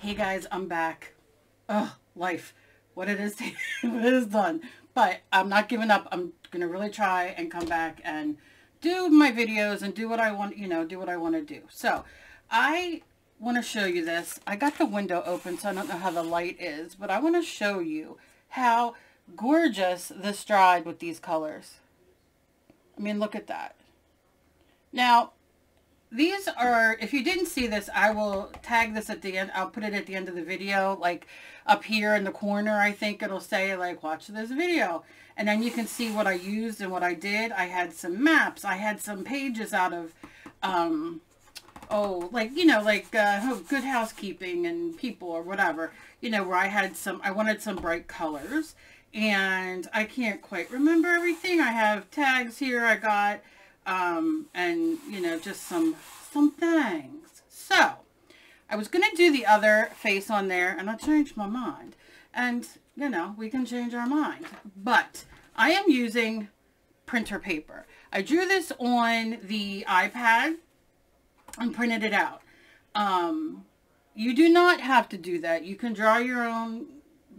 Hey guys, I'm back. Ugh, life. What it is, what it is done. But I'm not giving up. I'm going to really try and come back and do my videos and do what I want, you know, do what I want to do. So, I want to show you this. I got the window open, so I don't know how the light is, but I want to show you how gorgeous this dried with these colors. I mean, look at that. Now, these are, if you didn't see this, I will tag this at the end. I'll put it at the end of the video, like up here in the corner, I think it'll say like, watch this video. And then you can see what I used and what I did. I had some maps. I had some pages out of, um, oh, like, you know, like uh, oh, good housekeeping and people or whatever, you know, where I had some, I wanted some bright colors. And I can't quite remember everything. I have tags here I got um, and, you know, just some, some things. So, I was going to do the other face on there, and I changed my mind. And, you know, we can change our mind. But, I am using printer paper. I drew this on the iPad and printed it out. Um, you do not have to do that. You can draw your own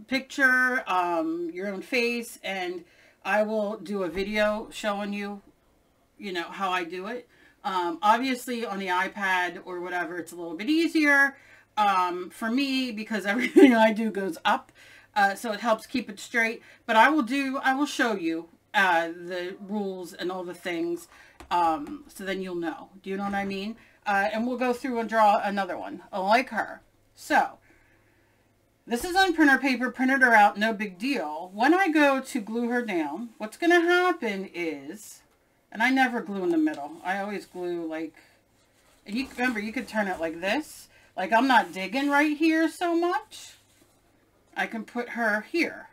picture, um, your own face, and I will do a video showing you you know, how I do it. Um, obviously on the iPad or whatever, it's a little bit easier um, for me because everything I do goes up. Uh, so it helps keep it straight. But I will do, I will show you uh, the rules and all the things um, so then you'll know. Do you know what I mean? Uh, and we'll go through and draw another one like her. So, this is on printer paper, printed her out, no big deal. When I go to glue her down, what's going to happen is and I never glue in the middle. I always glue like, and you remember you could turn it like this. Like I'm not digging right here so much. I can put her here,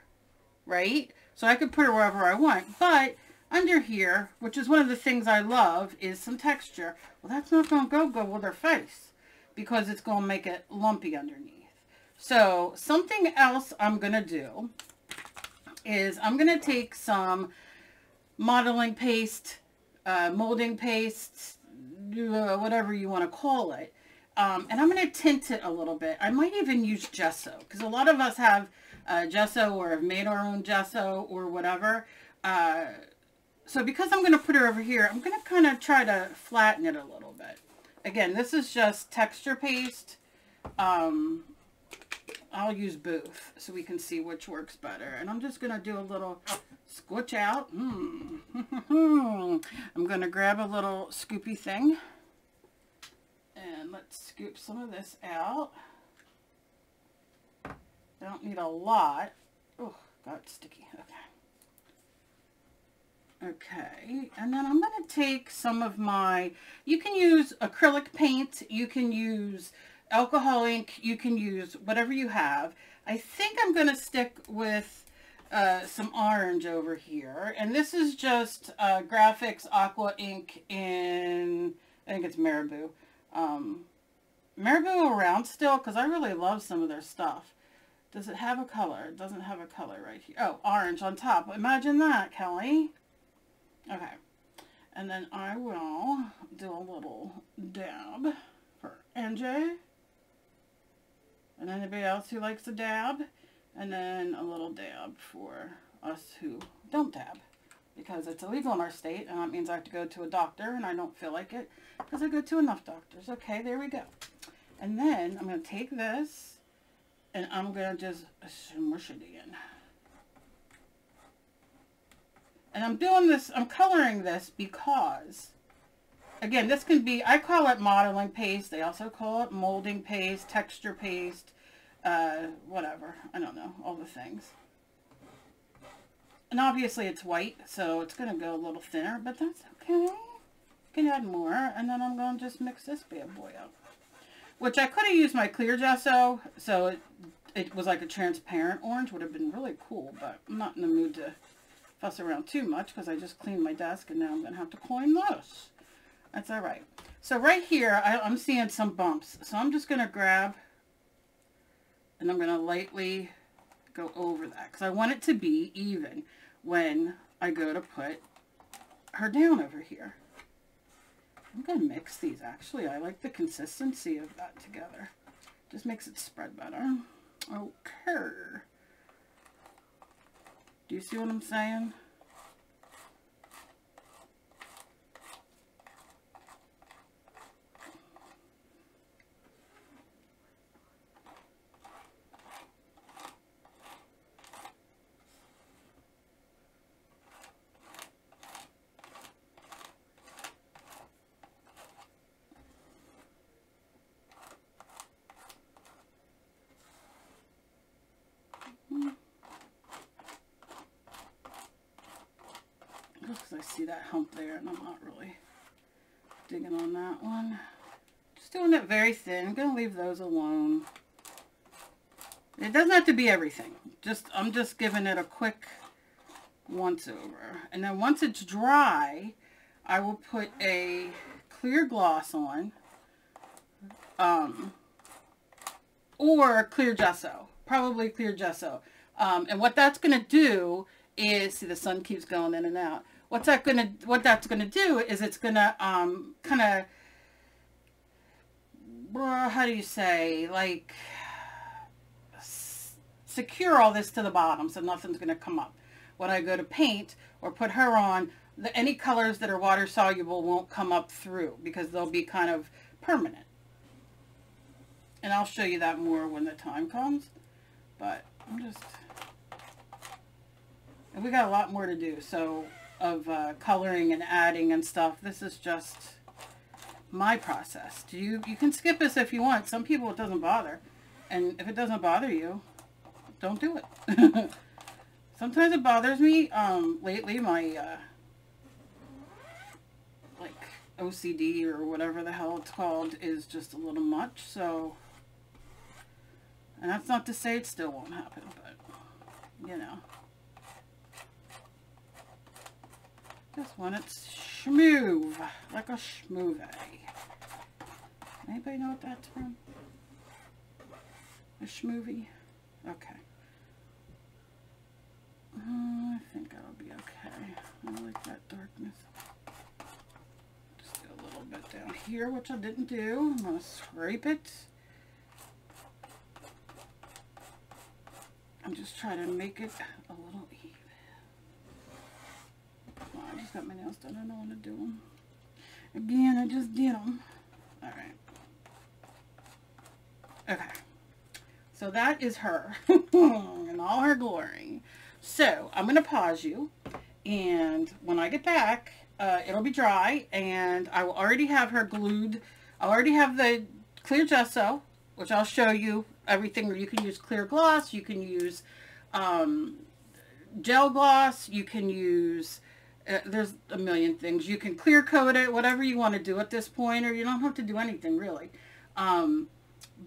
right? So I could put her wherever I want. But under here, which is one of the things I love, is some texture. Well, that's not going to go good with her face because it's going to make it lumpy underneath. So something else I'm going to do is I'm going to take some modeling paste uh, molding paste, uh, whatever you want to call it. Um, and I'm going to tint it a little bit. I might even use gesso because a lot of us have uh, gesso or have made our own gesso or whatever. Uh, so because I'm going to put her over here, I'm going to kind of try to flatten it a little bit. Again, this is just texture paste. Um, I'll use both so we can see which works better. And I'm just going to do a little squish out. Mm. I'm going to grab a little scoopy thing. And let's scoop some of this out. I Don't need a lot. Oh, got sticky. Okay. Okay, and then I'm going to take some of my, you can use acrylic paint, you can use alcohol ink, you can use whatever you have. I think I'm going to stick with uh, some orange over here. And this is just uh, Graphix Aqua ink in, I think it's Marabu. Um, Marabu around still because I really love some of their stuff. Does it have a color? It doesn't have a color right here. Oh, orange on top. Imagine that, Kelly. Okay. And then I will do a little dab for NJ. And anybody else who likes a dab. And then a little dab for us who don't dab. Because it's illegal in our state, and that means I have to go to a doctor, and I don't feel like it, because I go to enough doctors. Okay, there we go. And then I'm going to take this, and I'm going to just smush it in. And I'm doing this, I'm coloring this because, again, this can be, I call it modeling paste. They also call it molding paste, texture paste, uh, whatever. I don't know, all the things. And obviously it's white, so it's going to go a little thinner, but that's okay. can add more, and then I'm going to just mix this bad boy up. Which I could have used my clear gesso, so it, it was like a transparent orange, would have been really cool, but I'm not in the mood to fuss around too much because I just cleaned my desk and now I'm going to have to clean this. That's all right. So right here, I, I'm seeing some bumps. So I'm just going to grab and I'm going to lightly go over that because I want it to be even when I go to put her down over here. I'm going to mix these actually. I like the consistency of that together. Just makes it spread better. Okay. Do you see what I'm saying? because I see that hump there and I'm not really digging on that one. Just doing it very thin. I'm going to leave those alone. It doesn't have to be everything. Just I'm just giving it a quick once over. And then once it's dry, I will put a clear gloss on. Um, or clear gesso. Probably clear gesso. Um, and what that's going to do is, see the sun keeps going in and out what's that going to, what that's going to do is it's going to um, kind of, how do you say, like, secure all this to the bottom so nothing's going to come up. When I go to paint or put her on, the, any colors that are water soluble won't come up through because they'll be kind of permanent. And I'll show you that more when the time comes. But I'm just... And we got a lot more to do. So of uh, coloring and adding and stuff. This is just my process. Do you you can skip this if you want. Some people it doesn't bother. And if it doesn't bother you, don't do it. Sometimes it bothers me. Um, lately my uh, like OCD or whatever the hell it's called is just a little much. So, and that's not to say it still won't happen, but you know. Just want it smooth, like a smoothie. Anybody know what that's from? A smoothie? Okay. Uh, I think that'll be okay. I like that darkness. Just a little bit down here, which I didn't do. I'm going to scrape it. I'm just trying to make it a little. I just got my nails done. I don't want to do them. Again, I just did them. All right. Okay. So that is her in all her glory. So I'm going to pause you. And when I get back, uh, it'll be dry. And I will already have her glued. I already have the clear gesso, which I'll show you everything. Where you can use clear gloss. You can use um, gel gloss. You can use uh, there's a million things. You can clear coat it, whatever you want to do at this point, or you don't have to do anything really. Um,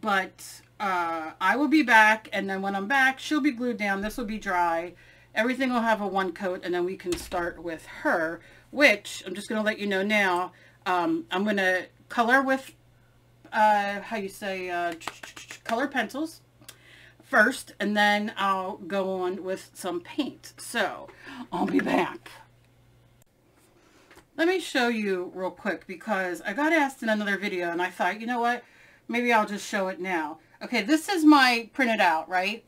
but uh, I will be back, and then when I'm back, she'll be glued down. This will be dry. Everything will have a one coat, and then we can start with her, which I'm just going to let you know now. Um, I'm going to color with, uh, how you say, uh, color pencils first, and then I'll go on with some paint. So, I'll be back. Let me show you real quick because I got asked in another video and I thought, you know what, maybe I'll just show it now. Okay, this is my printed out, right?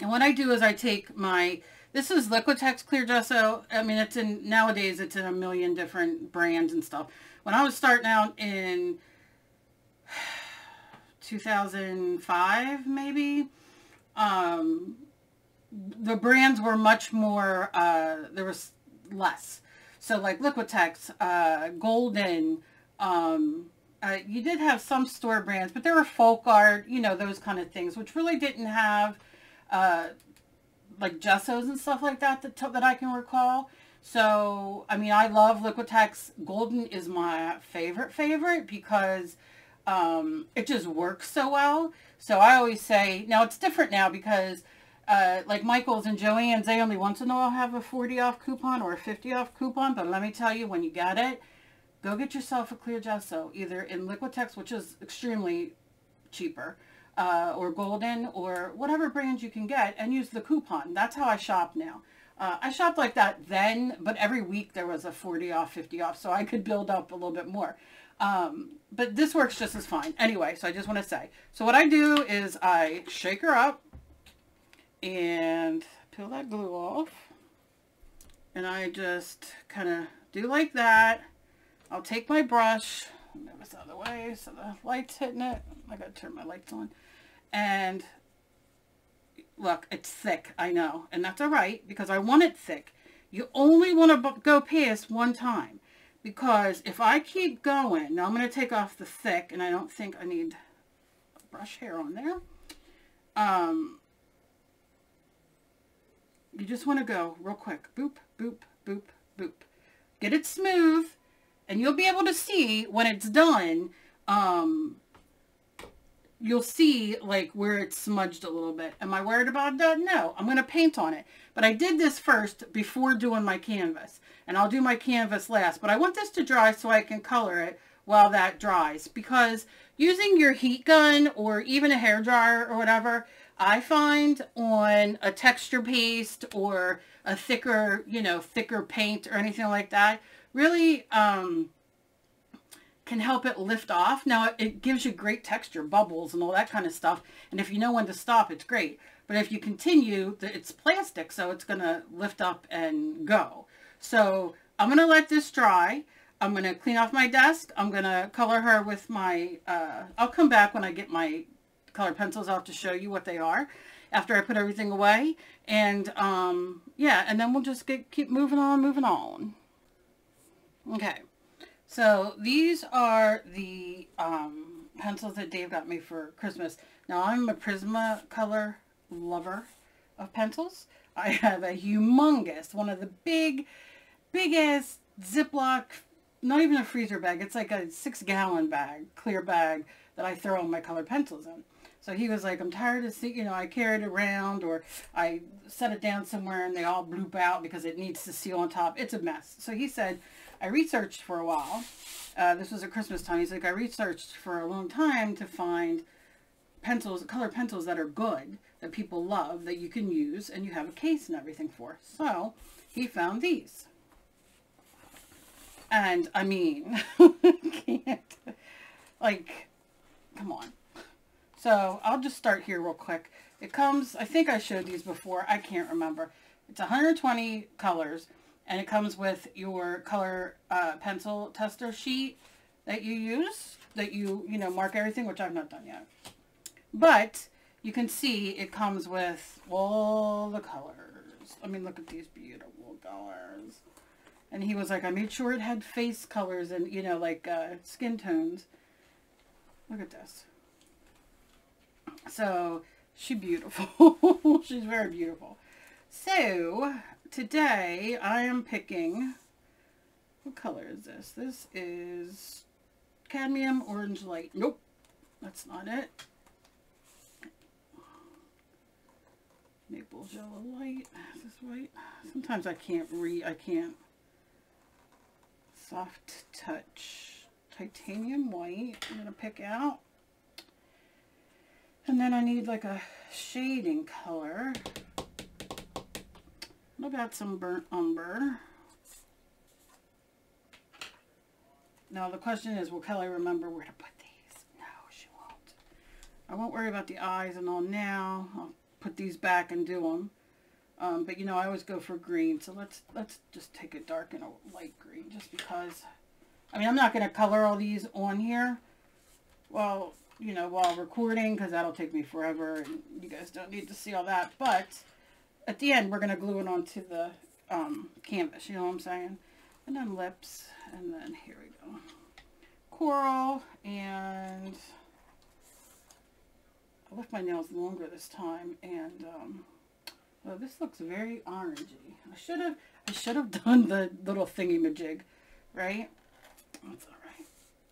And what I do is I take my, this is Liquitex Clear Gesso. I mean, it's in, nowadays it's in a million different brands and stuff. When I was starting out in 2005, maybe, um, the brands were much more, uh, there was less. So like Liquitex, uh, Golden, um, uh, you did have some store brands, but there were folk art, you know, those kind of things, which really didn't have uh, like gessos and stuff like that, that that I can recall. So, I mean, I love Liquitex. Golden is my favorite favorite because um, it just works so well. So I always say, now it's different now because uh, like Michael's and Joann's, they only once in a while have a 40 off coupon or a 50 off coupon. But let me tell you, when you get it, go get yourself a clear gesso, either in Liquitex, which is extremely cheaper, uh, or Golden, or whatever brand you can get, and use the coupon. That's how I shop now. Uh, I shopped like that then, but every week there was a 40 off, 50 off, so I could build up a little bit more. Um, but this works just as fine. Anyway, so I just want to say. So what I do is I shake her up and peel that glue off. And I just kind of do like that. I'll take my brush, move this out of the way so the light's hitting it. I gotta turn my lights on. And look, it's thick, I know. And that's all right because I want it thick. You only want to go past one time because if I keep going, now I'm going to take off the thick and I don't think I need brush hair on there. Um, you just want to go real quick. Boop, boop, boop, boop. Get it smooth and you'll be able to see when it's done um, you'll see like where it's smudged a little bit. Am I worried about that? No, I'm going to paint on it. But I did this first before doing my canvas. And I'll do my canvas last. But I want this to dry so I can color it while that dries. Because using your heat gun or even a hair dryer or whatever, I find on a texture paste or a thicker, you know, thicker paint or anything like that, really um, can help it lift off. Now, it gives you great texture, bubbles and all that kind of stuff. And if you know when to stop, it's great. But if you continue, it's plastic, so it's going to lift up and go. So I'm going to let this dry. I'm going to clean off my desk. I'm going to color her with my, uh, I'll come back when I get my color pencils out to show you what they are after I put everything away. And um, yeah, and then we'll just get, keep moving on, moving on. Okay. So these are the um, pencils that Dave got me for Christmas. Now I'm a Prismacolor lover of pencils. I have a humongous, one of the big, big ass Ziploc, not even a freezer bag. It's like a six gallon bag, clear bag that I throw my colored pencils in. So he was like, I'm tired of seeing, you know, I carry it around or I set it down somewhere and they all bloop out because it needs to seal on top. It's a mess. So he said, I researched for a while. Uh, this was at Christmas time. He's like, I researched for a long time to find pencils, color pencils that are good, that people love, that you can use, and you have a case and everything for. So he found these. And I mean, can't, like, come on. So I'll just start here real quick. It comes, I think I showed these before. I can't remember. It's 120 colors and it comes with your color uh, pencil tester sheet that you use, that you, you know, mark everything, which I've not done yet. But you can see it comes with all the colors. I mean, look at these beautiful colors. And he was like, I made sure it had face colors and, you know, like uh, skin tones. Look at this. So, she's beautiful. she's very beautiful. So, today I am picking, what color is this? This is cadmium orange light. Nope, that's not it. Maple yellow light. Is this white? Sometimes I can't read, I can't. Soft touch. Titanium white. I'm going to pick out. And then I need like a shading color. I got some burnt umber. Now the question is, will Kelly remember where to put these? No, she won't. I won't worry about the eyes and all now. I'll put these back and do them. Um, but you know, I always go for green. So let's let's just take a dark and a light green just because. I mean, I'm not going to color all these on here. Well, you know, while recording because that'll take me forever and you guys don't need to see all that. But at the end, we're going to glue it onto the um, canvas, you know what I'm saying? And then lips, and then here we go. Coral, and I left my nails longer this time, and um, well, this looks very orangey. I should have, I should have done the little thingy-majig, right? That's all right.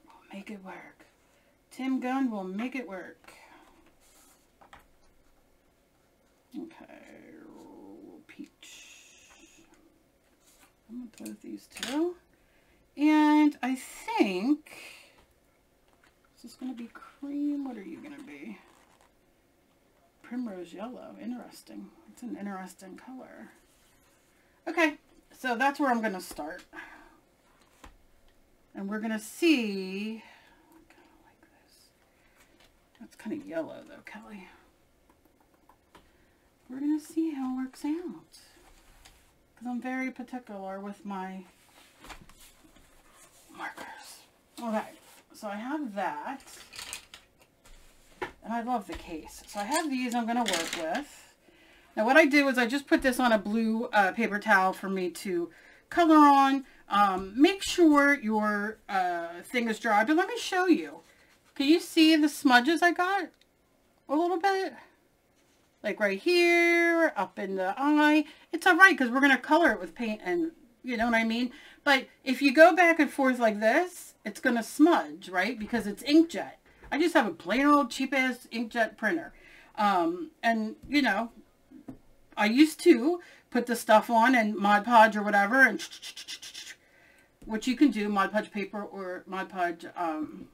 We'll make it work. Tim Gunn will make it work. Okay. Peach. I'm going to with these two. And I think, is this going to be cream? What are you going to be? Primrose yellow. Interesting. It's an interesting color. Okay, so that's where I'm going to start. And we're going to see, kind of yellow though, Kelly. We're going to see how it works out. Because I'm very particular with my markers. Okay, so I have that. And I love the case. So I have these I'm going to work with. Now what I do is I just put this on a blue uh, paper towel for me to color on. Um, make sure your uh, thing is dry. But let me show you. Can you see the smudges I got? A little bit? Like right here, up in the eye. It's alright because we're going to color it with paint and you know what I mean? But if you go back and forth like this, it's going to smudge, right? Because it's inkjet. I just have a plain old cheap ass inkjet printer. Um, and, you know, I used to put the stuff on and Mod Podge or whatever and which you can do Mod Podge paper or Mod Podge um,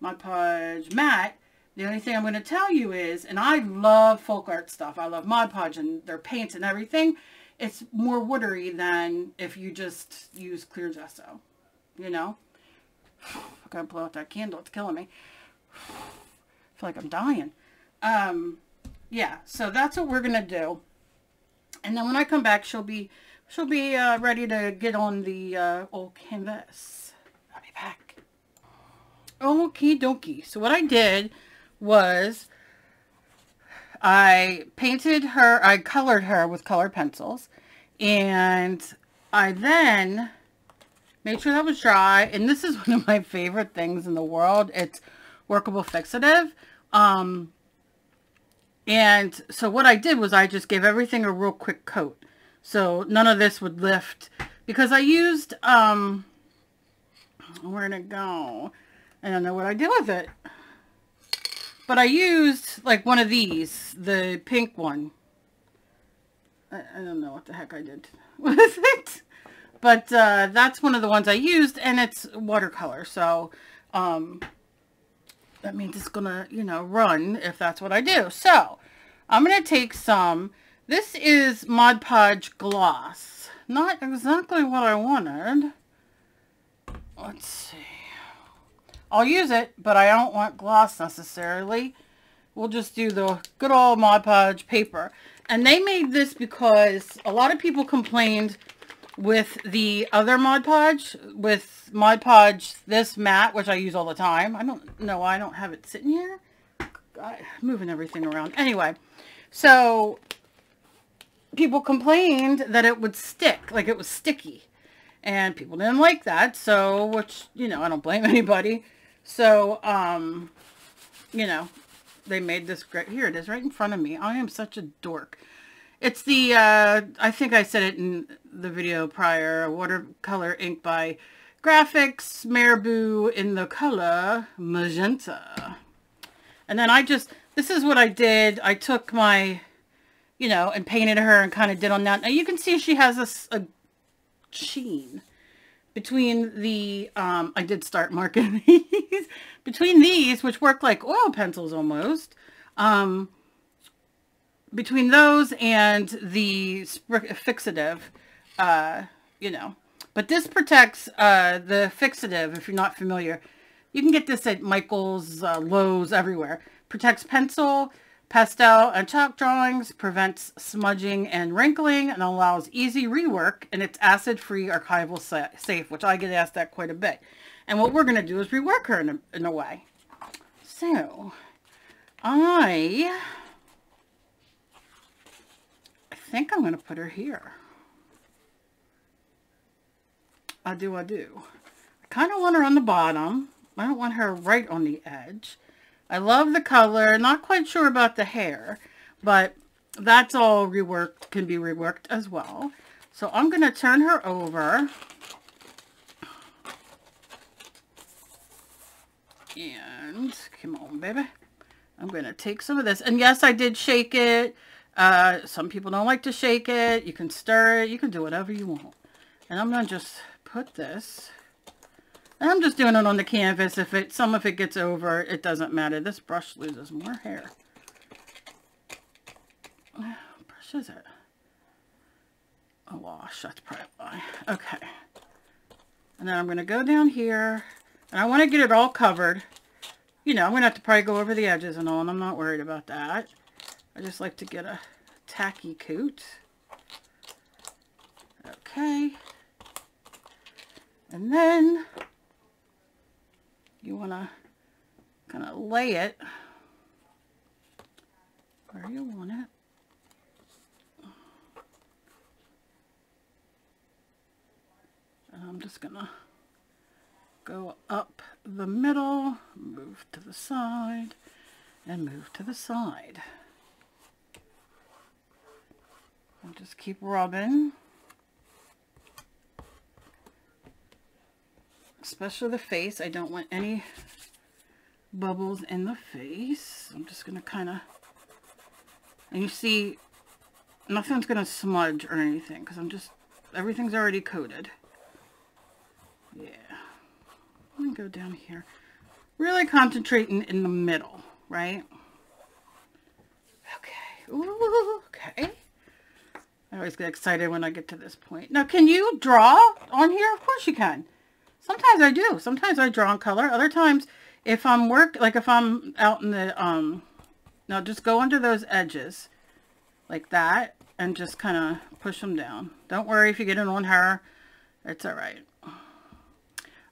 Mod Podge matte. The only thing I'm going to tell you is, and I love folk art stuff. I love Mod Podge and their paints and everything. It's more watery than if you just use clear gesso, you know? I gotta blow out that candle. It's killing me. I feel like I'm dying. Um, yeah, so that's what we're going to do. And then when I come back, she'll be she'll be uh, ready to get on the uh, old canvas. Okie dokie. So what I did was I painted her, I colored her with colored pencils. And I then made sure that was dry. And this is one of my favorite things in the world. It's workable fixative. Um, and so what I did was I just gave everything a real quick coat. So none of this would lift because I used, um, where'd it go? I don't know what I did with it. But I used like one of these, the pink one. I, I don't know what the heck I did with it. But uh, that's one of the ones I used and it's watercolor. So um, that means it's gonna, you know, run if that's what I do. So I'm gonna take some. This is Mod Podge Gloss. Not exactly what I wanted. Let's see. I'll use it, but I don't want gloss necessarily. We'll just do the good old Mod Podge paper. And they made this because a lot of people complained with the other Mod Podge, with Mod Podge this matte, which I use all the time. I don't know why I don't have it sitting here. God, moving everything around. Anyway, so people complained that it would stick, like it was sticky. And people didn't like that, so, which, you know, I don't blame anybody. So, um, you know, they made this great, here it is right in front of me. I am such a dork. It's the, uh, I think I said it in the video prior, watercolor ink by Graphix Marabu in the color Magenta. And then I just, this is what I did. I took my, you know, and painted her and kind of did on that. Now you can see she has a, a sheen between the, um, I did start marking these, between these, which work like oil pencils almost, um, between those and the fixative, uh, you know, but this protects uh, the fixative, if you're not familiar. You can get this at Michael's, uh, Lowe's, everywhere. Protects pencil, pastel, and chalk drawings, prevents smudging and wrinkling, and allows easy rework, and it's acid-free archival sa safe, which I get asked that quite a bit. And what we're going to do is rework her in a, in a way. So, I think I'm going to put her here. I do, I do. I kind of want her on the bottom. I don't want her right on the edge. I love the color. Not quite sure about the hair, but that's all reworked, can be reworked as well. So I'm going to turn her over. And, come on, baby. I'm going to take some of this. And yes, I did shake it. Uh, some people don't like to shake it. You can stir it. You can do whatever you want. And I'm going to just put this. I'm just doing it on the canvas. If it, some of it gets over, it doesn't matter. This brush loses more hair. What brush is it? A wash. That's probably why. Okay. And then I'm going to go down here. And I want to get it all covered. You know, I'm going to have to probably go over the edges and all, and I'm not worried about that. I just like to get a tacky coat. Okay. And then you want to kind of lay it where you want it. And I'm just going to go up the middle, move to the side, and move to the side. And just keep rubbing. Especially the face. I don't want any bubbles in the face. I'm just going to kind of... And you see, nothing's going to smudge or anything because I'm just... Everything's already coated. Yeah. Let me go down here. Really concentrating in the middle, right? Okay. Ooh, okay. I always get excited when I get to this point. Now, can you draw on here? Of course you can. Sometimes I do. Sometimes I draw in color. Other times, if I'm work, like if I'm out in the, um, now just go under those edges like that and just kind of push them down. Don't worry if you get it on her. It's all right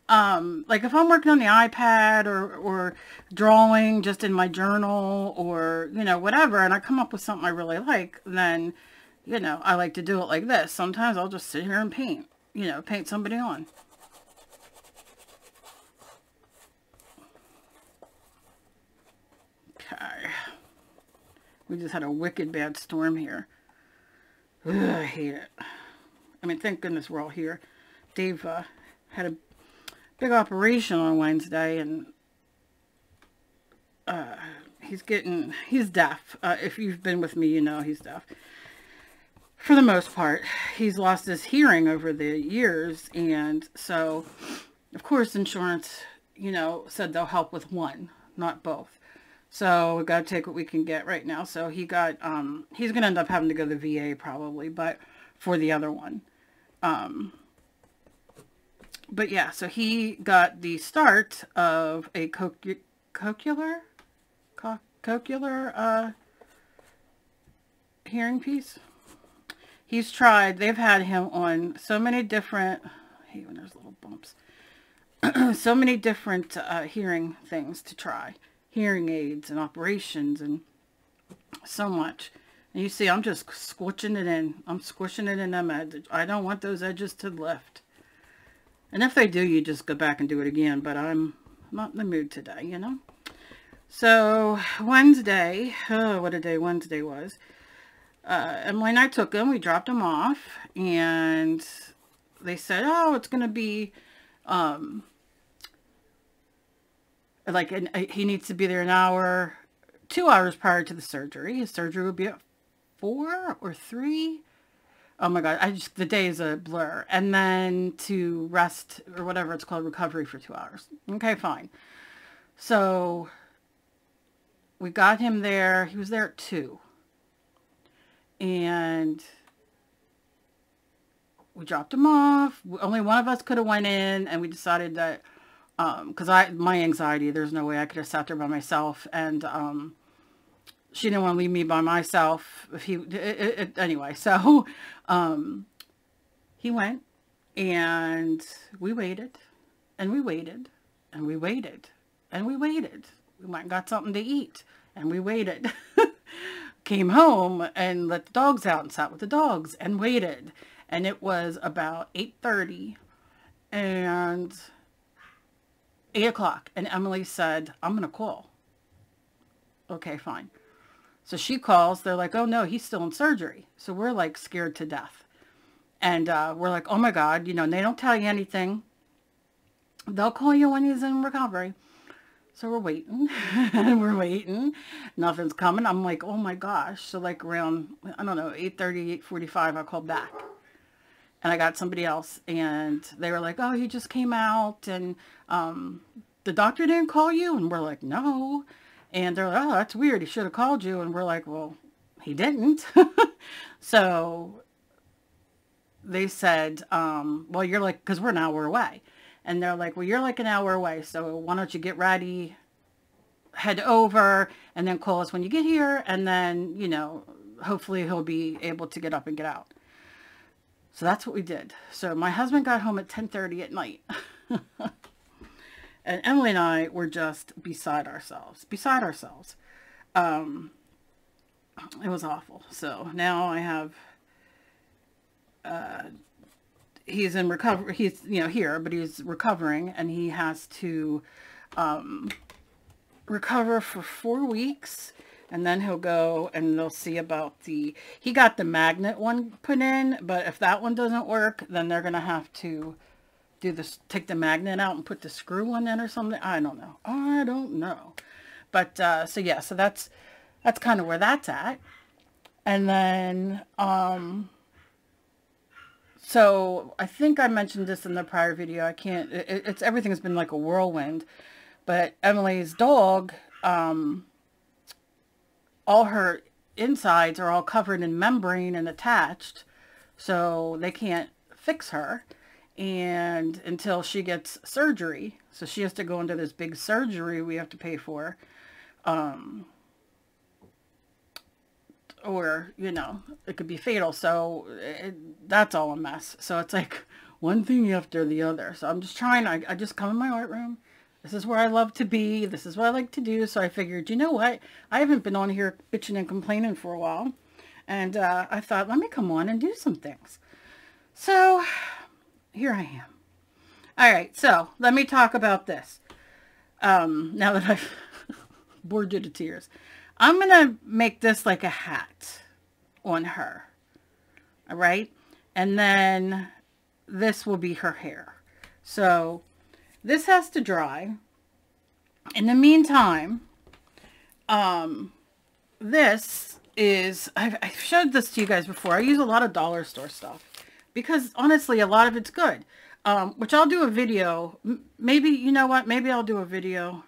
um, like if I'm working on the iPad or, or drawing just in my journal or, you know, whatever, and I come up with something I really like, then, you know, I like to do it like this. Sometimes I'll just sit here and paint, you know, paint somebody on. Okay. We just had a wicked bad storm here. Ugh, I hate it. I mean, thank goodness we're all here. Dave uh, had a big operation on Wednesday and uh, he's getting, he's deaf. Uh, if you've been with me, you know he's deaf. For the most part, he's lost his hearing over the years. And so, of course, insurance, you know, said they'll help with one, not both. So we got to take what we can get right now. So he got, um, he's going to end up having to go to the VA probably, but for the other one. Um, but yeah, so he got the start of a cochlear, cochlear, co cochlear uh, hearing piece. He's tried, they've had him on so many different, I hate when there's little bumps, so many different uh, hearing things to try. Hearing aids and operations and so much. And you see, I'm just squishing it in. I'm squishing it in them edges. I don't want those edges to lift. And if they do, you just go back and do it again. But I'm not in the mood today, you know. So Wednesday, oh, what a day Wednesday was. Uh, and when I took them. we dropped them off. And they said, oh, it's going to be, um, like, an, he needs to be there an hour, two hours prior to the surgery. His surgery would be at four or three. Oh my god i just the day is a blur. And then to rest or whatever it's called recovery for two hours. Okay fine. So we got him there. He was there at two. And we dropped him off. Only one of us could have went in and we decided that um because i my anxiety there's no way i could have sat there by myself and um she didn't want to leave me by myself. If he it, it, anyway so um he went and we waited and we waited and we waited and we waited. We went and got something to eat and we waited. Came home and let the dogs out and sat with the dogs and waited. And it was about 8:30 and 8 o'clock and Emily said I'm gonna call okay fine so she calls. They're like, oh, no, he's still in surgery. So we're like scared to death. And uh, we're like, oh, my God. You know, they don't tell you anything. They'll call you when he's in recovery. So we're waiting. and we're waiting. Nothing's coming. I'm like, oh, my gosh. So like around, I don't know, 8.30, 8.45, I called back. And I got somebody else. And they were like, oh, he just came out. And um, the doctor didn't call you? And we're like, no. And they're like, oh, that's weird. He should have called you. And we're like, well, he didn't. so they said, um, well, you're like, because we're an hour away. And they're like, well, you're like an hour away. So why don't you get ready, head over, and then call us when you get here. And then, you know, hopefully he'll be able to get up and get out. So that's what we did. So my husband got home at 10.30 at night. and Emily and I were just beside ourselves. Beside ourselves. Um, it was awful. So now I have... Uh, he's in recovery. He's, you know, here, but he's recovering. And he has to um, recover for four weeks and then he'll go and they'll see about the, he got the magnet one put in, but if that one doesn't work, then they're going to have to do this, take the magnet out and put the screw one in or something. I don't know. I don't know. But, uh, so yeah, so that's, that's kind of where that's at. And then, um, so I think I mentioned this in the prior video. I can't, it, it's, everything's been like a whirlwind, but Emily's dog, um, all her insides are all covered in membrane and attached. So they can't fix her. And until she gets surgery. So she has to go into this big surgery we have to pay for. Um, or, you know, it could be fatal. So it, that's all a mess. So it's like one thing after the other. So I'm just trying. I, I just come in my art room this is where I love to be. This is what I like to do. So I figured, you know what? I haven't been on here bitching and complaining for a while. And uh, I thought, let me come on and do some things. So here I am. All right. So let me talk about this. Um, now that I've bored you to tears. I'm going to make this like a hat on her. All right. And then this will be her hair. So this has to dry. In the meantime, um, this is, I've, I've showed this to you guys before. I use a lot of dollar store stuff because honestly, a lot of it's good. Um, which I'll do a video. Maybe, you know what? Maybe I'll do a video.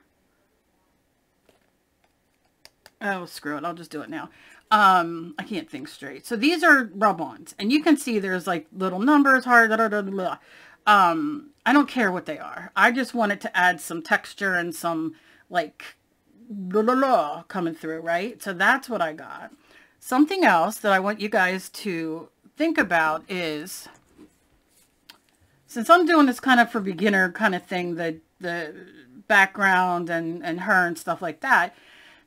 Oh, screw it. I'll just do it now. Um, I can't think straight. So these are rub-ons. And you can see there's like little numbers, hard. Um, I don't care what they are. I just wanted to add some texture and some like blah, blah, blah coming through, right? So that's what I got. Something else that I want you guys to think about is, since I'm doing this kind of for beginner kind of thing, the, the background and, and her and stuff like that.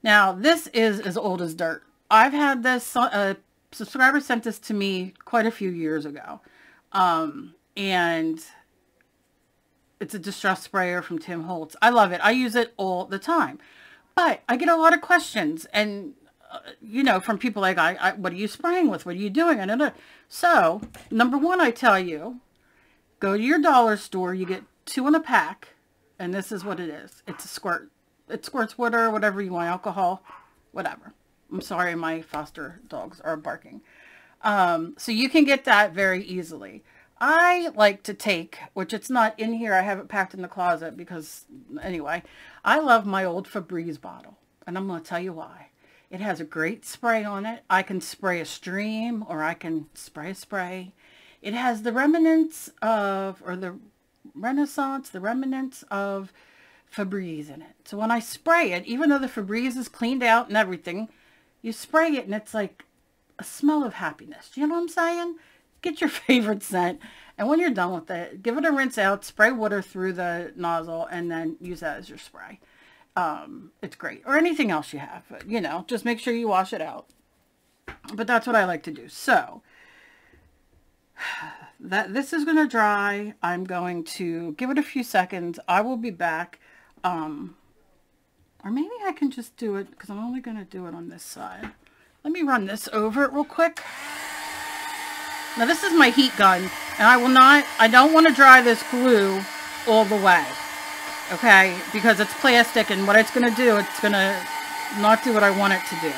Now, this is as old as dirt. I've had this, a subscriber sent this to me quite a few years ago. Um, and it's a distress sprayer from Tim Holtz. I love it. I use it all the time. But I get a lot of questions and, uh, you know, from people like, I, I, what are you spraying with? What are you doing? And, so, number one, I tell you, go to your dollar store. You get two in a pack. And this is what it is. It's a squirt. It squirts water, whatever you want, alcohol, whatever. I'm sorry, my foster dogs are barking. Um, so you can get that very easily. I like to take, which it's not in here, I have it packed in the closet because, anyway, I love my old Febreze bottle. And I'm going to tell you why. It has a great spray on it. I can spray a stream or I can spray a spray. It has the remnants of, or the renaissance, the remnants of Febreze in it. So when I spray it, even though the Febreze is cleaned out and everything, you spray it and it's like a smell of happiness. You know what I'm saying? Get your favorite scent. And when you're done with it, give it a rinse out, spray water through the nozzle, and then use that as your spray. Um, it's great. Or anything else you have. But, you know, just make sure you wash it out. But that's what I like to do. So, that this is going to dry. I'm going to give it a few seconds. I will be back. Um, or maybe I can just do it because I'm only going to do it on this side. Let me run this over it real quick. Now this is my heat gun, and I will not, I don't want to dry this glue all the way, okay? Because it's plastic, and what it's going to do, it's going to not do what I want it to do.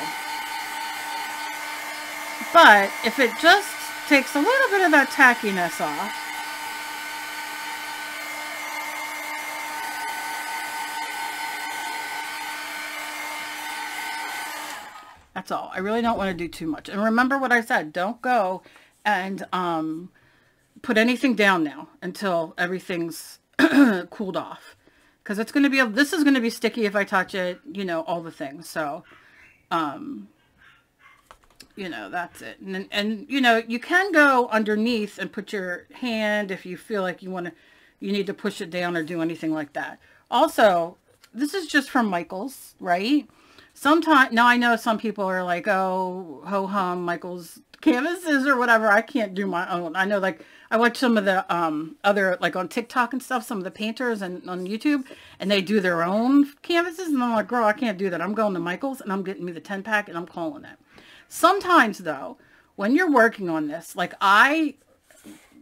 But if it just takes a little bit of that tackiness off, That's all. I really don't want to do too much. And remember what I said. Don't go and um, put anything down now until everything's cooled off. Because it's going to be, this is going to be sticky if I touch it, you know, all the things. So, um, you know, that's it. And, and, you know, you can go underneath and put your hand if you feel like you want to, you need to push it down or do anything like that. Also, this is just from Michaels, right? Sometimes, now I know some people are like, oh, ho-hum, Michaels canvases or whatever. I can't do my own. I know like I watch some of the um, other like on TikTok and stuff, some of the painters and on YouTube and they do their own canvases and I'm like, girl, I can't do that. I'm going to Michael's and I'm getting me the 10 pack and I'm calling it. Sometimes though, when you're working on this, like I,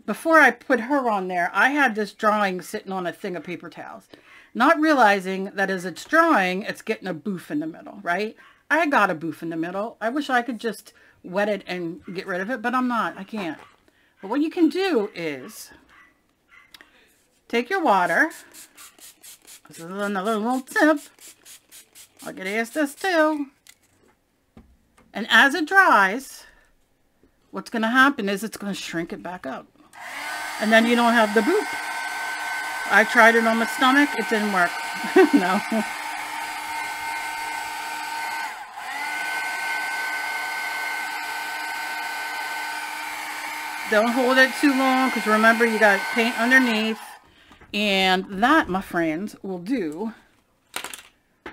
before I put her on there, I had this drawing sitting on a thing of paper towels, not realizing that as it's drawing, it's getting a boof in the middle, right? I got a boof in the middle. I wish I could just wet it and get rid of it, but I'm not. I can't. But what you can do is take your water. This is another little tip. I get asked this too. And as it dries, what's going to happen is it's going to shrink it back up. And then you don't have the boop. I tried it on my stomach. It didn't work. no. Don't hold it too long because remember you got paint underneath. And that, my friends, will do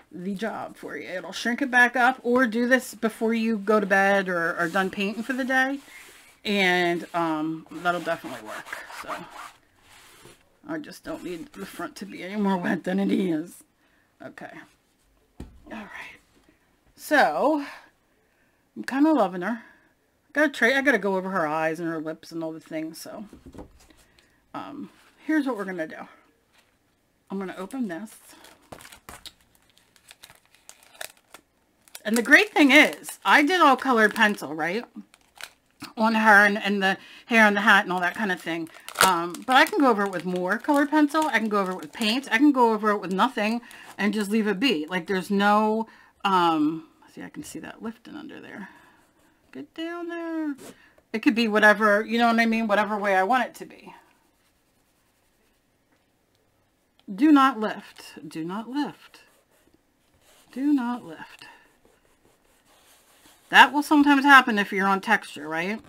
the job for you. It'll shrink it back up or do this before you go to bed or are done painting for the day. And um, that'll definitely work. So I just don't need the front to be any more wet than it is. Okay. All right. So I'm kind of loving her gotta try I gotta go over her eyes and her lips and all the things so um here's what we're gonna do. I'm gonna open this. And the great thing is I did all colored pencil right? On her and, and the hair and the hat and all that kind of thing. Um, but I can go over it with more colored pencil I can go over it with paint I can go over it with nothing and just leave it be. Like there's no um see I can see that lifting under there Get down there. It could be whatever, you know what I mean? Whatever way I want it to be. Do not lift. Do not lift. Do not lift. That will sometimes happen if you're on texture, right?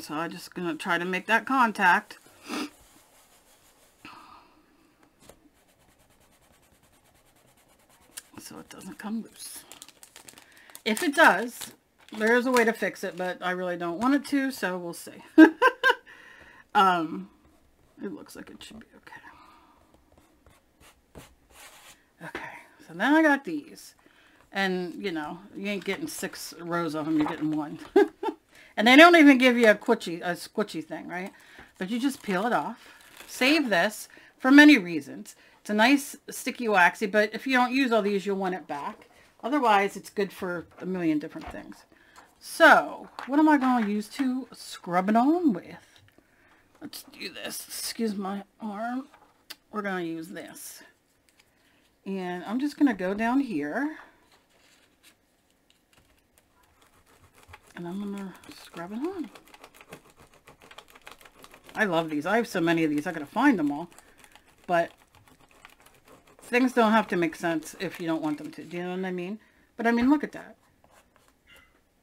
So I'm just going to try to make that contact. So it doesn't come loose. If it does, there's a way to fix it, but I really don't want it to, so we'll see. um, it looks like it should be okay. Okay, so then I got these. And, you know, you ain't getting six rows of them, you're getting one. and they don't even give you a squishy, a squishy thing, right? But you just peel it off. Save this for many reasons. It's a nice sticky waxy, but if you don't use all these, you'll want it back. Otherwise, it's good for a million different things. So, what am I going to use to scrub it on with? Let's do this. Excuse my arm. We're going to use this. And I'm just going to go down here. And I'm going to scrub it on. I love these. I have so many of these. I got to find them all. But Things don't have to make sense if you don't want them to. Do you know what I mean? But I mean, look at that.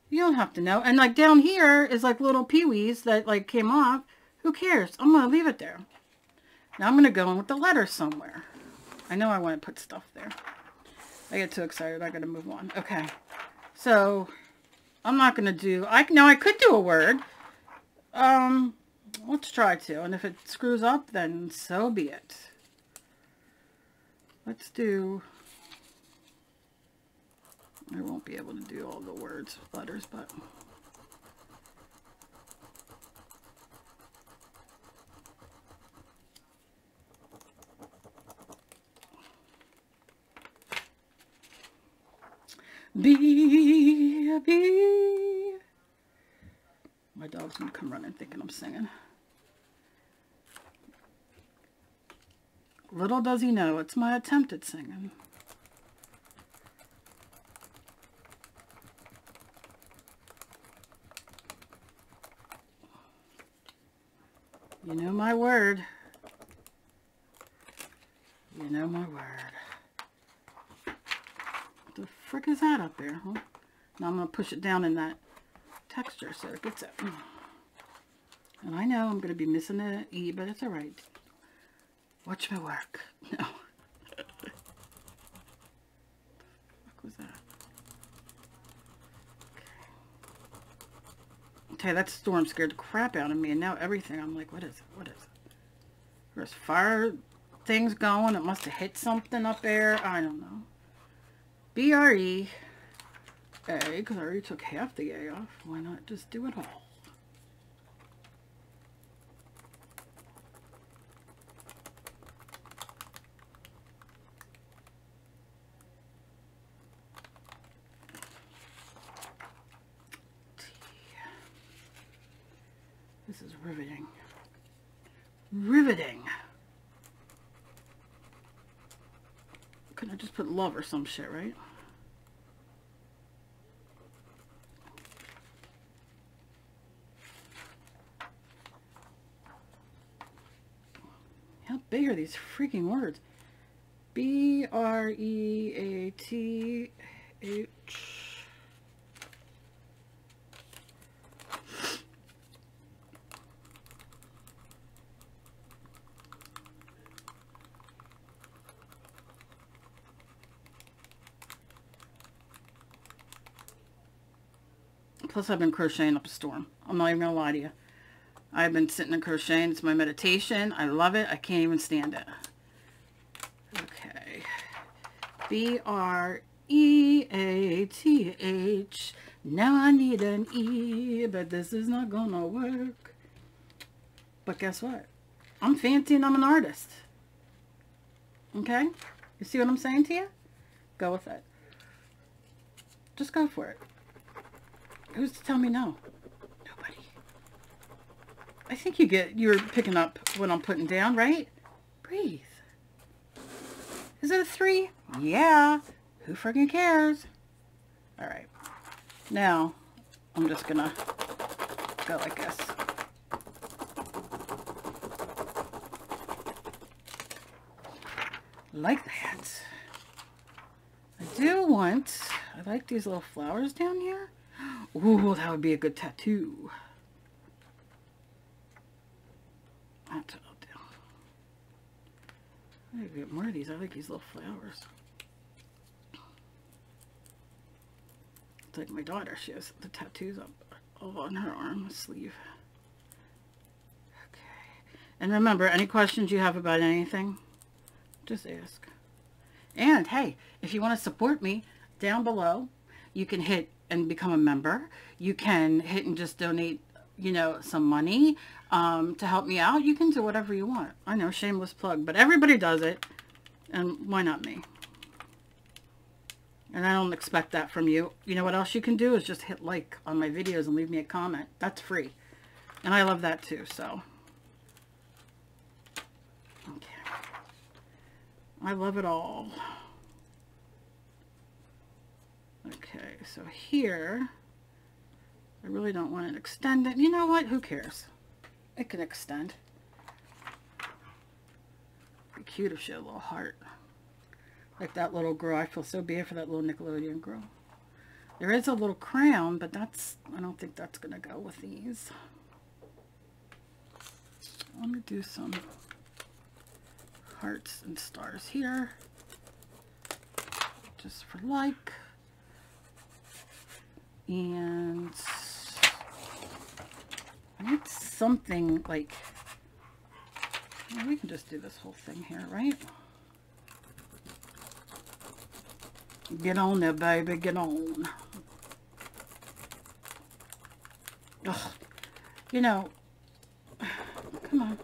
You don't have to know. And like down here is like little peewees that like came off. Who cares? I'm going to leave it there. Now I'm going to go in with the letters somewhere. I know I want to put stuff there. I get too excited. I got to move on. Okay. So I'm not going to do, I now I could do a word. Um, let's try to. And if it screws up, then so be it. Let's do, I won't be able to do all the words, letters, but Bee, bee. My dog's gonna come running thinking I'm singing. Little does he know, it's my attempt at singing. You know my word. You know my word. What the frick is that up there, huh? Now I'm going to push it down in that texture so it gets it. And I know I'm going to be missing an E, but it's alright. Watch my work. No. what was that? Okay, that storm scared the crap out of me, and now everything, I'm like, what is it? What is it? There's fire things going. It must have hit something up there. I don't know. B-R-E A, because I already took half the A off. Why not just do it all? This is riveting. Riveting. Couldn't I just put love or some shit, right? How big are these freaking words? B Plus, I've been crocheting up a storm. I'm not even going to lie to you. I've been sitting and crocheting. It's my meditation. I love it. I can't even stand it. Okay. B-R-E-A-T-H. Now I need an E, but this is not going to work. But guess what? I'm fancy and I'm an artist. Okay? You see what I'm saying to you? Go with it. Just go for it. Who's to tell me no? Nobody. I think you get, you're picking up what I'm putting down, right? Breathe. Is it a three? Yeah. Who freaking cares? All right. Now, I'm just gonna go like this. Like that. I do want, I like these little flowers down here. Ooh, that would be a good tattoo. That's what I'll do. I get more of these. I like these little flowers. It's like my daughter. She has the tattoos up on her arm sleeve. Okay. And remember, any questions you have about anything, just ask. And hey, if you want to support me, down below, you can hit and become a member. You can hit and just donate, you know, some money um, to help me out. You can do whatever you want. I know, shameless plug, but everybody does it. And why not me? And I don't expect that from you. You know what else you can do is just hit like on my videos and leave me a comment. That's free. And I love that too, so. Okay. I love it all. Okay, so here, I really don't want it extended. You know what? Who cares? It can extend. Be cute if she had a little heart. Like that little girl. I feel so bad for that little Nickelodeon girl. There is a little crown, but that's, I don't think that's going to go with these. Let me do some hearts and stars here. Just for like and I need something like, well, we can just do this whole thing here, right? Get on there, baby, get on. Ugh. You know, come on.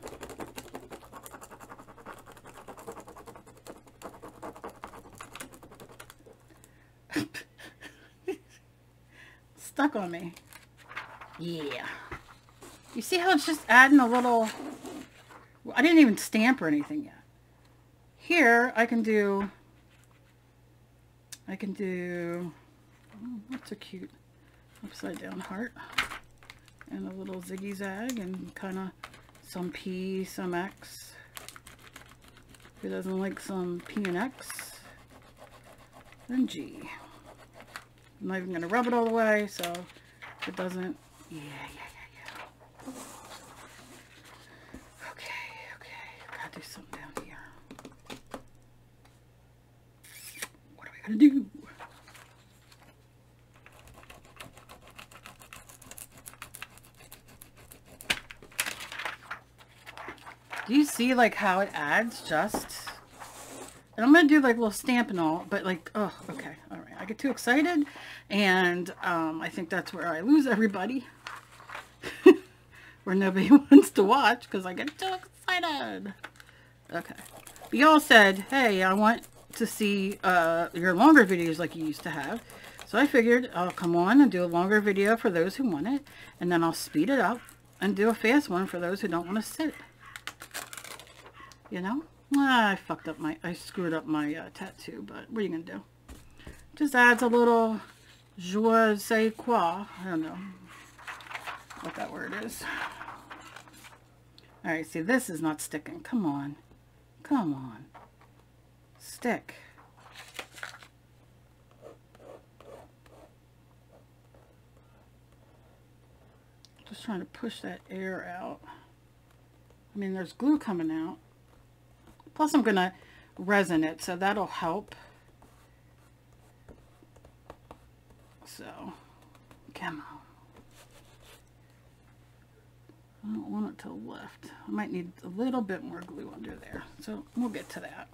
Stuck on me. Yeah. You see how it's just adding a little... I didn't even stamp or anything yet. Here, I can do... I can do... Oh, that's a cute upside down heart. And a little ziggy zag and kind of some P, some X. Who doesn't like some P and X? Then G. I'm not even going to rub it all the way, so it doesn't... Yeah, yeah, yeah, yeah. Okay, okay. Gotta do something down here. What are we going to do? Do you see like how it adds just? And I'm going to do like a little stamp and all, but like, oh, okay. Get too excited and um, I think that's where I lose everybody. where nobody wants to watch because I get too excited. Okay. Y'all said, hey, I want to see uh, your longer videos like you used to have. So I figured I'll come on and do a longer video for those who want it. And then I'll speed it up and do a fast one for those who don't want to sit you know? Ah, I fucked up my, I screwed up my uh, tattoo, but what are you to do? Just adds a little je ne sais quoi. I don't know what that word is. All right, see, this is not sticking. Come on. Come on. Stick. Just trying to push that air out. I mean, there's glue coming out. Plus I'm going to resin it, so that'll help. So, come on. I don't want it to lift. I might need a little bit more glue under there. So we'll get to that.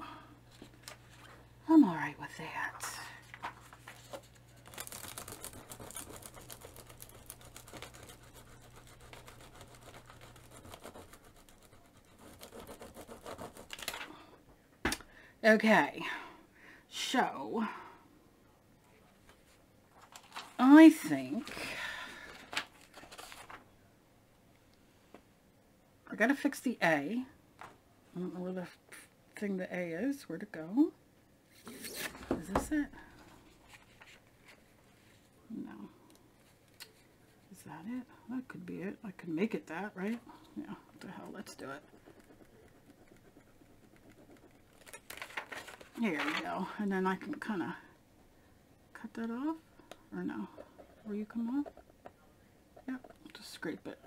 I'm all right with that. Okay, so I think I gotta fix the A. I don't know where the thing the A is. where to go? Is this it? No. Is that it? That could be it. I could make it that, right? Yeah, what the hell, let's do it. There we go. And then I can kind of cut that off. Or no. Will you come off? Yeah, Just scrape it.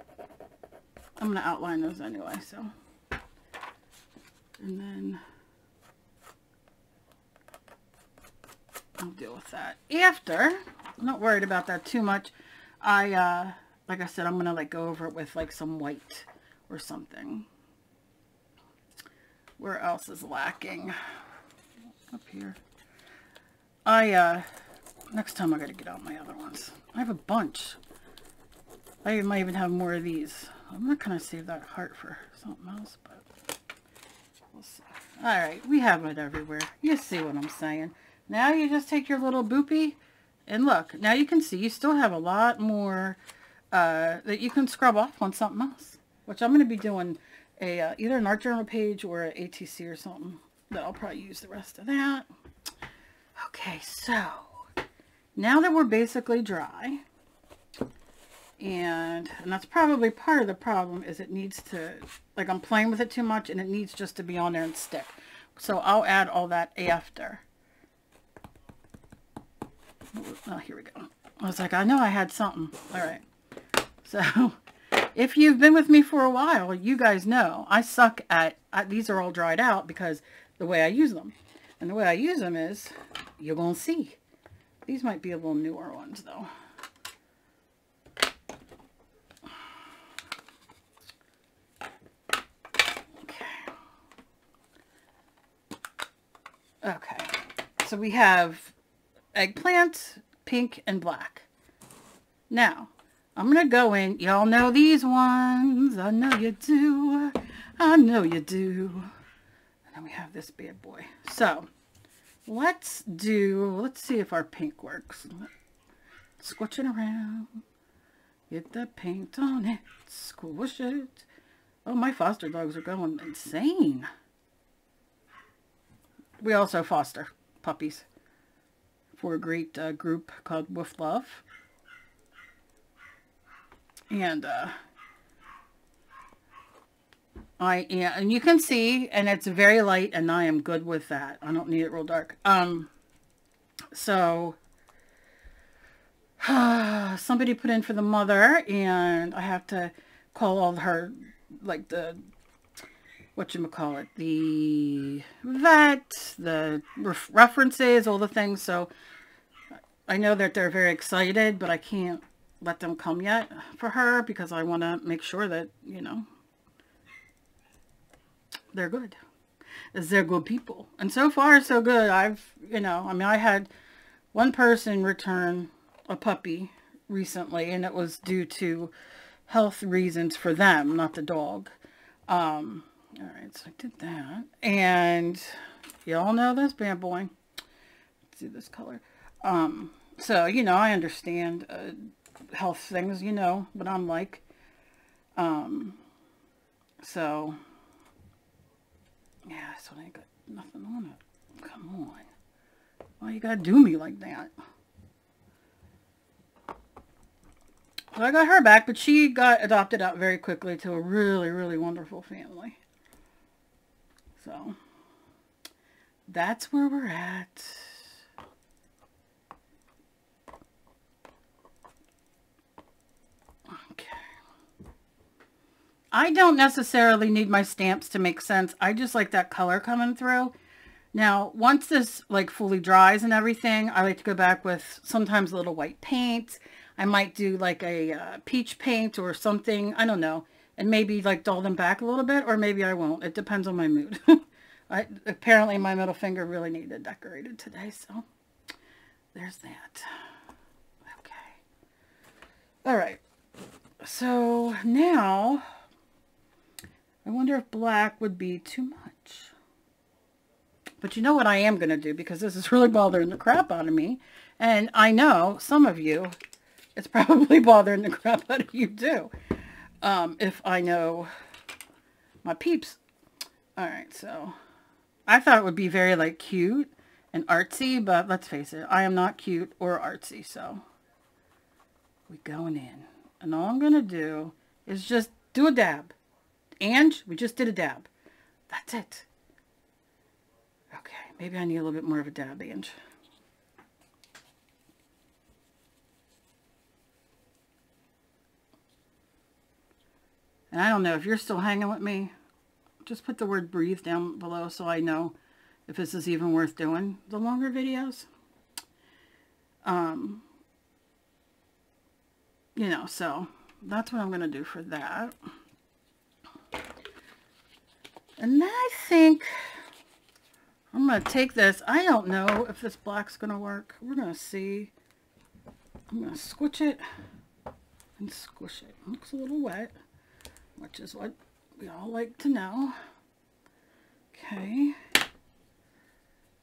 I'm going to outline those anyway, so. And then I'll deal with that. After, I'm not worried about that too much. I, uh, like I said, I'm going to like go over it with like some white or something. Where else is lacking? up here. I, uh, next time I gotta get out my other ones. I have a bunch. I might even have more of these. I'm not gonna save that heart for something else, but we'll see. Alright, we have it everywhere. You see what I'm saying. Now you just take your little boopy and look. Now you can see you still have a lot more uh, that you can scrub off on something else. Which I'm going to be doing a uh, either an art journal page or an ATC or something but I'll probably use the rest of that. Okay, so now that we're basically dry, and, and that's probably part of the problem is it needs to, like I'm playing with it too much and it needs just to be on there and stick. So I'll add all that after. Oh, here we go. I was like, I know I had something. All right. So if you've been with me for a while, you guys know I suck at, these are all dried out because the way I use them. And the way I use them is, you're going to see. These might be a little newer ones, though. Okay. Okay. So we have eggplant, pink, and black. Now, I'm going to go in. Y'all know these ones. I know you do. I know you do and then we have this bad boy. So let's do, let's see if our pink works. Squish it around. Get the paint on it. Squish it. Oh, my foster dogs are going insane. We also foster puppies for a great uh, group called Wolf Love. And uh, I am, and you can see, and it's very light, and I am good with that. I don't need it real dark. Um, so, somebody put in for the mother, and I have to call all her, like the, what you call it, the vet, the ref references, all the things. So, I know that they're very excited, but I can't let them come yet for her because I want to make sure that, you know, they're good. They're good people. And so far, so good. I've, you know, I mean, I had one person return a puppy recently, and it was due to health reasons for them, not the dog. Um, all right, so I did that. And y'all know this bad boy. Let's see this color. Um, so, you know, I understand uh, health things, you know, but I'm like. Um, so, yeah, so ain't got nothing on it. Come on. Why you gotta do me like that? So I got her back, but she got adopted out very quickly to a really, really wonderful family. So, that's where we're at. I don't necessarily need my stamps to make sense. I just like that color coming through. Now, once this like fully dries and everything, I like to go back with sometimes a little white paint. I might do like a uh, peach paint or something. I don't know. And maybe like dull them back a little bit or maybe I won't. It depends on my mood. I, apparently my middle finger really needed decorated today. So there's that. Okay. All right. So now I wonder if black would be too much. But you know what I am going to do because this is really bothering the crap out of me. And I know some of you, it's probably bothering the crap out of you too. Um, if I know my peeps. Alright, so I thought it would be very like cute and artsy, but let's face it, I am not cute or artsy, so we going in. And all I'm going to do is just do a dab. And we just did a dab. That's it. Okay, maybe I need a little bit more of a dab, Ange. And I don't know if you're still hanging with me. Just put the word breathe down below so I know if this is even worth doing the longer videos. Um, you know, so that's what I'm going to do for that. And then I think I'm going to take this. I don't know if this black's going to work. We're going to see. I'm going to squish it and squish it. Looks a little wet, which is what we all like to know. Okay.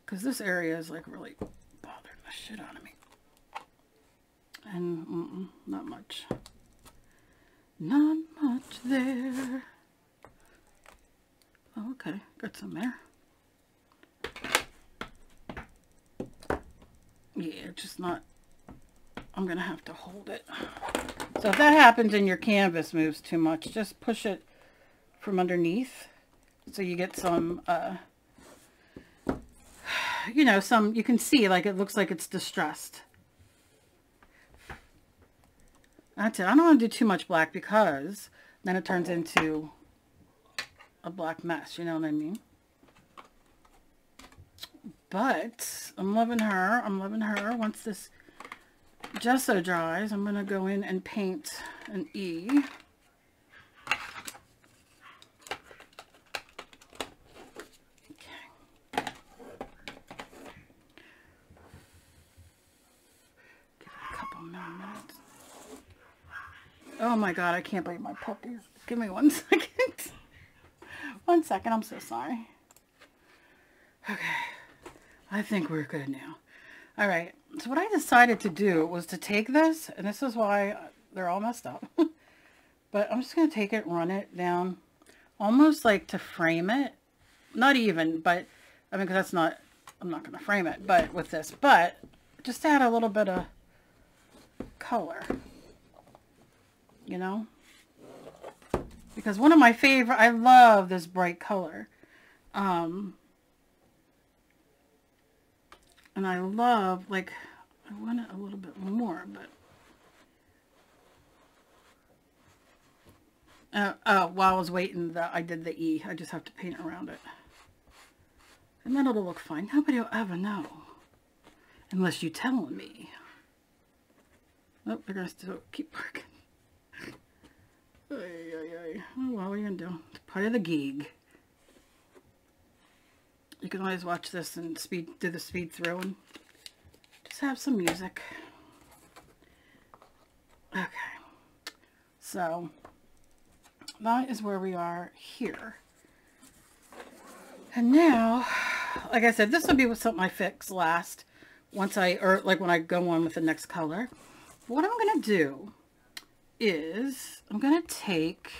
Because this area is like really bothering the shit out of me. And mm -mm, not much. Not much there. Oh, okay. Got some there. Yeah, just not... I'm going to have to hold it. So if that happens and your canvas moves too much, just push it from underneath so you get some, uh, you know, some, you can see like it looks like it's distressed. That's it. I don't want to do too much black because then it turns into a black mess, you know what I mean? But I'm loving her. I'm loving her. Once this gesso dries, I'm going to go in and paint an E. Oh my god, I can't believe my puppies. Give me one second. One second, I'm so sorry. Okay, I think we're good now. All right, so what I decided to do was to take this, and this is why they're all messed up. but I'm just going to take it, run it down, almost like to frame it. Not even, but, I mean, because that's not, I'm not going to frame it, but with this. But, just add a little bit of color, you know? Because one of my favorite, I love this bright color. Um, and I love, like, I want it a little bit more, but. Uh, uh, while I was waiting, the, I did the E. I just have to paint around it. And then it'll look fine. Nobody will ever know. Unless you tell me. Oh, they're going to still keep working. Oh, well, what are you going to do? It's part of the gig. You can always watch this and speed do the speed through and just have some music. Okay. So, that is where we are here. And now, like I said, this will be something I fix last once I, or like when I go on with the next color. What I'm going to do is I'm going to take,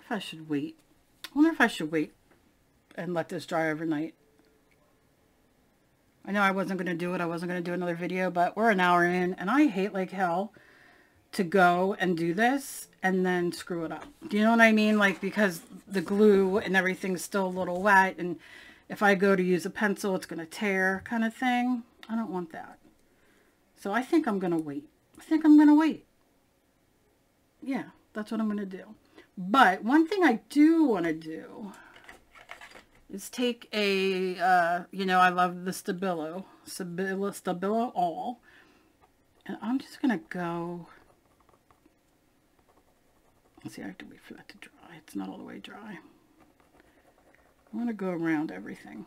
if I should wait. I wonder if I should wait and let this dry overnight. I know I wasn't going to do it. I wasn't going to do another video, but we're an hour in and I hate like hell to go and do this and then screw it up. Do you know what I mean? Like because the glue and everything's still a little wet and if I go to use a pencil, it's going to tear kind of thing. I don't want that. So I think I'm going to wait. I think I'm going to wait. Yeah, that's what I'm going to do. But one thing I do want to do is take a, uh, you know, I love the Stabilo, Stabilo, Stabilo All. And I'm just going to go, let's see, I have to wait for that to dry. It's not all the way dry. I want to go around everything.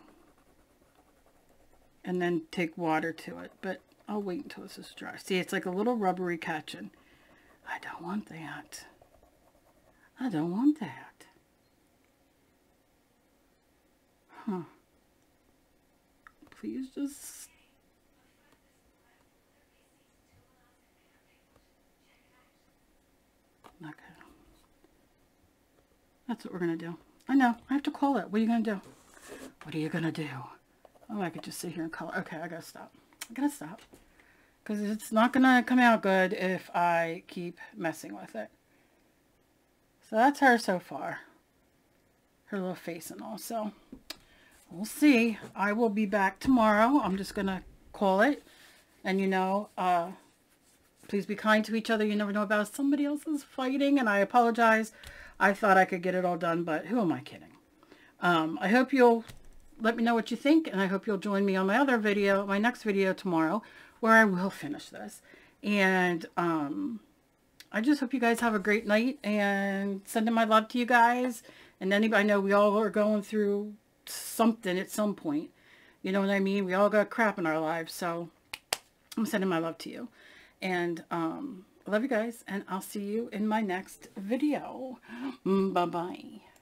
And then take water to it. But I'll wait until this is dry. See, it's like a little rubbery catching. I don't want that. I don't want that. Huh. Please just... Okay. That's what we're going to do. I know. I have to call it. What are you going to do? What are you going to do? Oh, I could just sit here and color. Okay, I got to stop. I got to stop. Because it's not going to come out good if I keep messing with it. So that's her so far. Her little face and all. So we'll see. I will be back tomorrow. I'm just going to call it. And you know, uh, please be kind to each other. You never know about somebody else's fighting. And I apologize. I thought I could get it all done, but who am I kidding? Um, I hope you'll let me know what you think. And I hope you'll join me on my other video, my next video tomorrow, where I will finish this. And um, I just hope you guys have a great night and sending my love to you guys. And anybody, I know we all are going through something at some point. You know what I mean? We all got crap in our lives. So I'm sending my love to you. And um, I love you guys. And I'll see you in my next video. Bye-bye.